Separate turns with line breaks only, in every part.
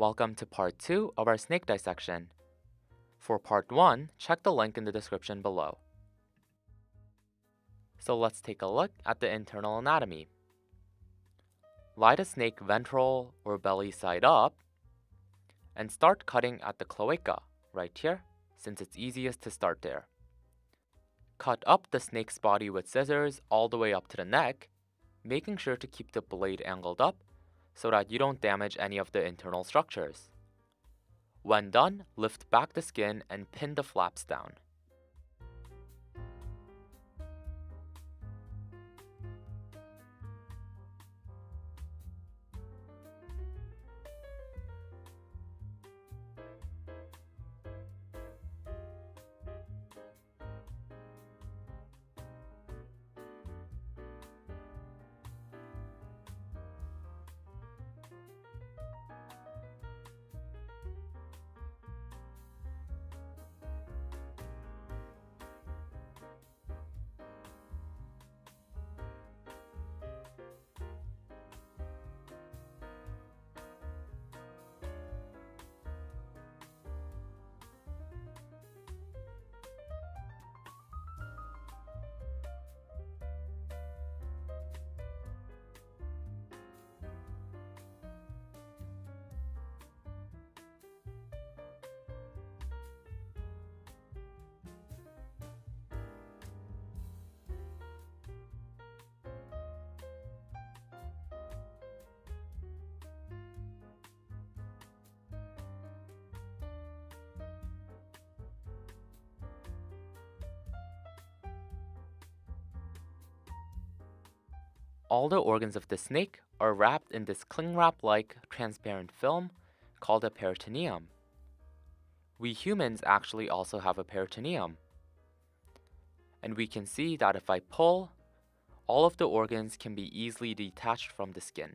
Welcome to part 2 of our snake dissection. For part 1, check the link in the description below. So let's take a look at the internal anatomy. Lie the snake ventral or belly side up and start cutting at the cloaca right here since it's easiest to start there. Cut up the snake's body with scissors all the way up to the neck, making sure to keep the blade angled up so that you don't damage any of the internal structures. When done, lift back the skin and pin the flaps down. All the organs of the snake are wrapped in this cling wrap like transparent film called a peritoneum. We humans actually also have a peritoneum. And we can see that if I pull, all of the organs can be easily detached from the skin.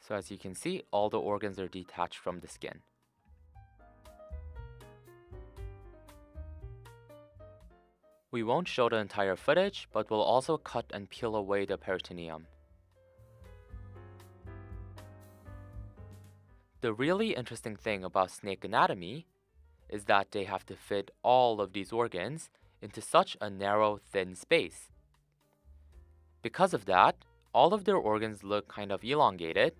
So as you can see, all the organs are detached from the skin. We won't show the entire footage, but we'll also cut and peel away the peritoneum. The really interesting thing about snake anatomy is that they have to fit all of these organs into such a narrow, thin space. Because of that, all of their organs look kind of elongated,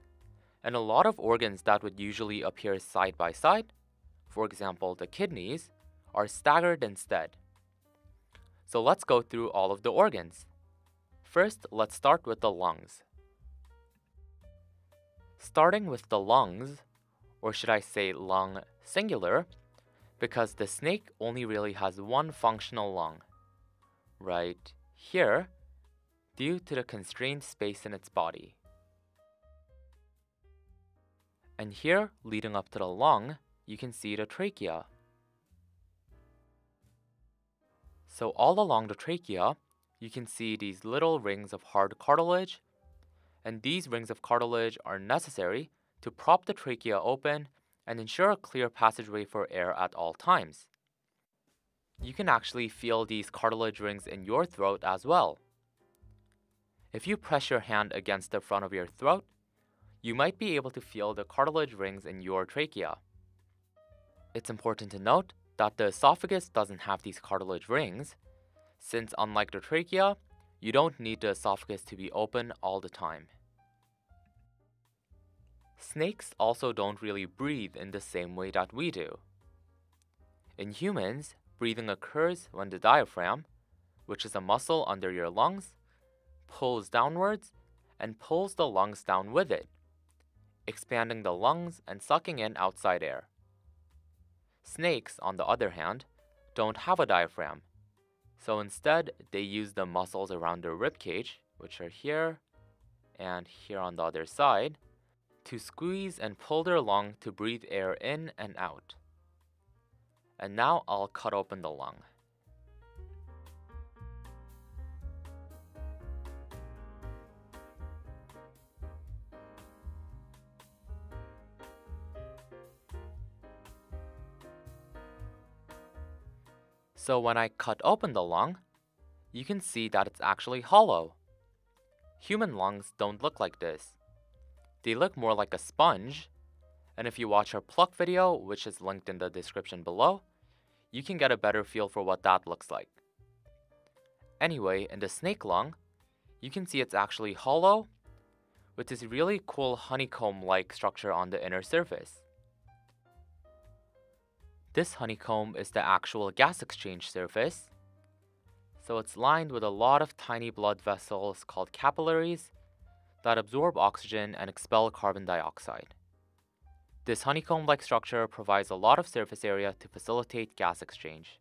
and a lot of organs that would usually appear side by side, for example the kidneys, are staggered instead. So let's go through all of the organs. First, let's start with the lungs. Starting with the lungs, or should I say lung singular, because the snake only really has one functional lung, right here, due to the constrained space in its body. And here, leading up to the lung, you can see the trachea. So all along the trachea, you can see these little rings of hard cartilage, and these rings of cartilage are necessary to prop the trachea open and ensure a clear passageway for air at all times. You can actually feel these cartilage rings in your throat as well. If you press your hand against the front of your throat, you might be able to feel the cartilage rings in your trachea. It's important to note that the esophagus doesn't have these cartilage rings, since unlike the trachea, you don't need the esophagus to be open all the time. Snakes also don't really breathe in the same way that we do. In humans, breathing occurs when the diaphragm, which is a muscle under your lungs, pulls downwards and pulls the lungs down with it, expanding the lungs and sucking in outside air. Snakes, on the other hand, don't have a diaphragm, so instead they use the muscles around their ribcage, which are here and here on the other side, to squeeze and pull their lung to breathe air in and out. And now I'll cut open the lung. So when I cut open the lung, you can see that it's actually hollow. Human lungs don't look like this. They look more like a sponge, and if you watch our pluck video, which is linked in the description below, you can get a better feel for what that looks like. Anyway, in the snake lung, you can see it's actually hollow, with this really cool honeycomb-like structure on the inner surface. This honeycomb is the actual gas exchange surface, so it's lined with a lot of tiny blood vessels called capillaries that absorb oxygen and expel carbon dioxide. This honeycomb-like structure provides a lot of surface area to facilitate gas exchange.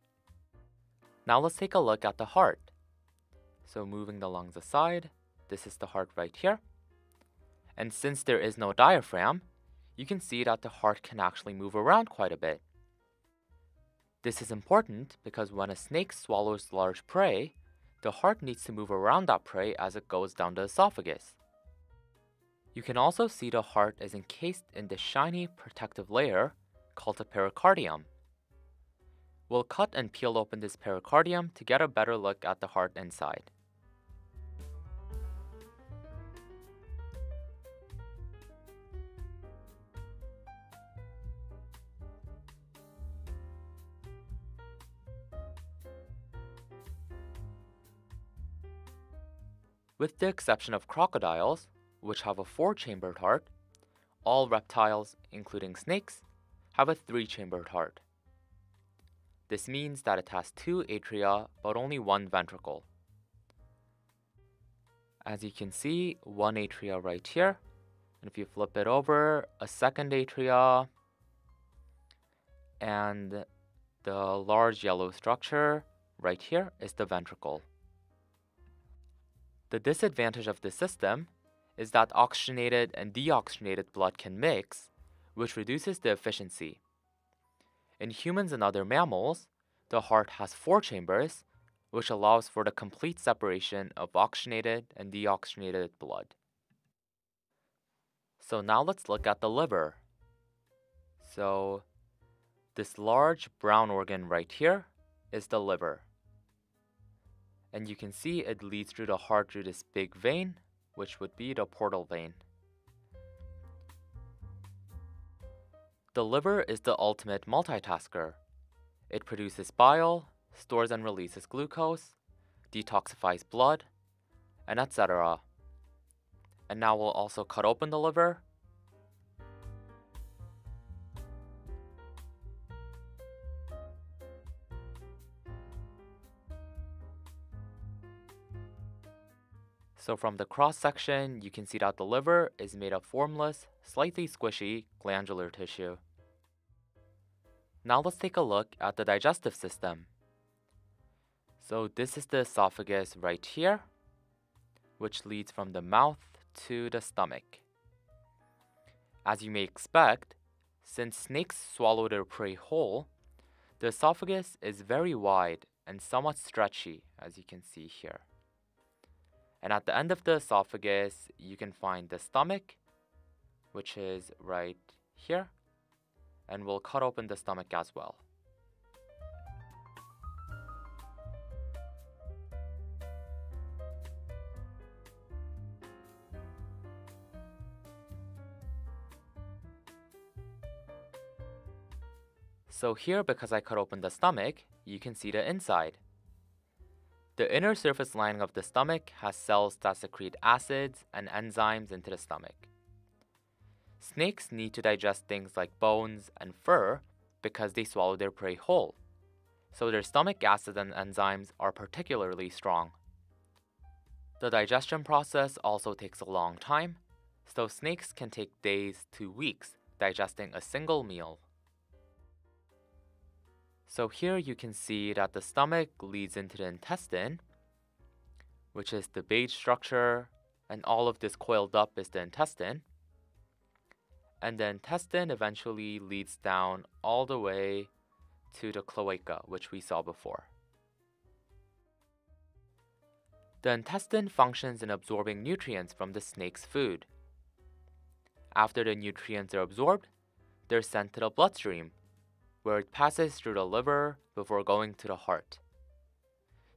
Now let's take a look at the heart. So moving the lungs aside, this is the heart right here. And since there is no diaphragm, you can see that the heart can actually move around quite a bit. This is important because when a snake swallows large prey, the heart needs to move around that prey as it goes down the esophagus. You can also see the heart is encased in the shiny protective layer called the pericardium. We'll cut and peel open this pericardium to get a better look at the heart inside. With the exception of crocodiles, which have a four chambered heart, all reptiles, including snakes, have a three chambered heart. This means that it has two atria but only one ventricle. As you can see, one atria right here, and if you flip it over, a second atria, and the large yellow structure right here is the ventricle. The disadvantage of this system is that oxygenated and deoxygenated blood can mix, which reduces the efficiency. In humans and other mammals, the heart has four chambers, which allows for the complete separation of oxygenated and deoxygenated blood. So now let's look at the liver. So this large brown organ right here is the liver and you can see it leads through the heart through this big vein, which would be the portal vein. The liver is the ultimate multitasker. It produces bile, stores and releases glucose, detoxifies blood, and etc. And now we'll also cut open the liver So from the cross section, you can see that the liver is made of formless, slightly squishy glandular tissue. Now let's take a look at the digestive system. So this is the esophagus right here, which leads from the mouth to the stomach. As you may expect, since snakes swallow their prey whole, the esophagus is very wide and somewhat stretchy, as you can see here. And at the end of the esophagus, you can find the stomach, which is right here. And we'll cut open the stomach as well. So here, because I cut open the stomach, you can see the inside. The inner surface lining of the stomach has cells that secrete acids and enzymes into the stomach. Snakes need to digest things like bones and fur because they swallow their prey whole, so their stomach acids and enzymes are particularly strong. The digestion process also takes a long time, so snakes can take days to weeks digesting a single meal. So here you can see that the stomach leads into the intestine, which is the beige structure, and all of this coiled up is the intestine. And the intestine eventually leads down all the way to the cloaca, which we saw before. The intestine functions in absorbing nutrients from the snake's food. After the nutrients are absorbed, they're sent to the bloodstream, where it passes through the liver before going to the heart.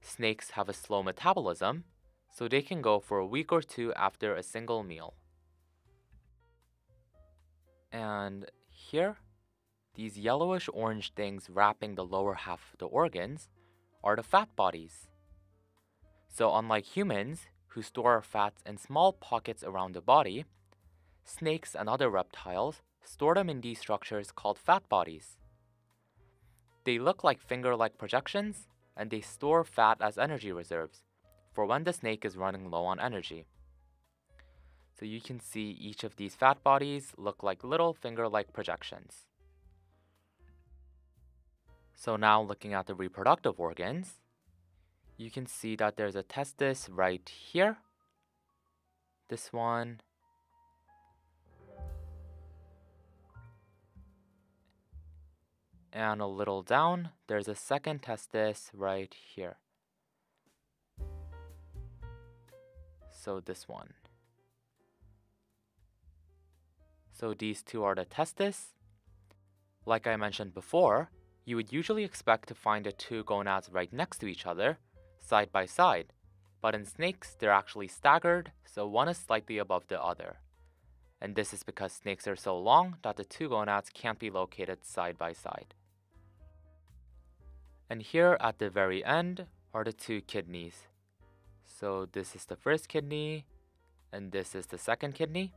Snakes have a slow metabolism, so they can go for a week or two after a single meal. And here, these yellowish orange things wrapping the lower half of the organs are the fat bodies. So, unlike humans, who store fats in small pockets around the body, snakes and other reptiles store them in these structures called fat bodies. They look like finger like projections and they store fat as energy reserves for when the snake is running low on energy. So you can see each of these fat bodies look like little finger like projections. So now looking at the reproductive organs, you can see that there's a testis right here. This one. And a little down, there's a second testis right here. So this one. So these two are the testis. Like I mentioned before, you would usually expect to find the two gonads right next to each other, side by side, but in snakes they're actually staggered, so one is slightly above the other. And this is because snakes are so long that the two gonads can't be located side by side. And here at the very end are the two kidneys. So this is the first kidney, and this is the second kidney.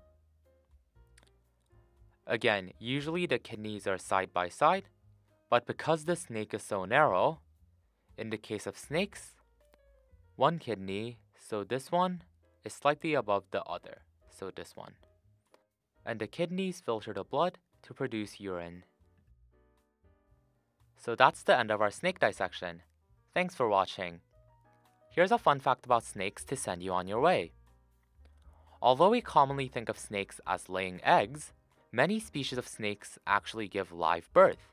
Again, usually the kidneys are side by side, but because the snake is so narrow, in the case of snakes, one kidney, so this one, is slightly above the other, so this one. And the kidneys filter the blood to produce urine. So that's the end of our snake dissection. Thanks for watching. Here's a fun fact about snakes to send you on your way. Although we commonly think of snakes as laying eggs, many species of snakes actually give live birth.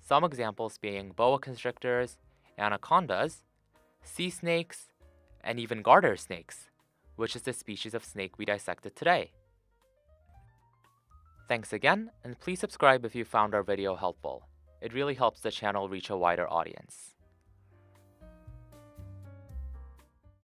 Some examples being boa constrictors, anacondas, sea snakes, and even garter snakes, which is the species of snake we dissected today. Thanks again, and please subscribe if you found our video helpful. It really helps the channel reach a wider audience.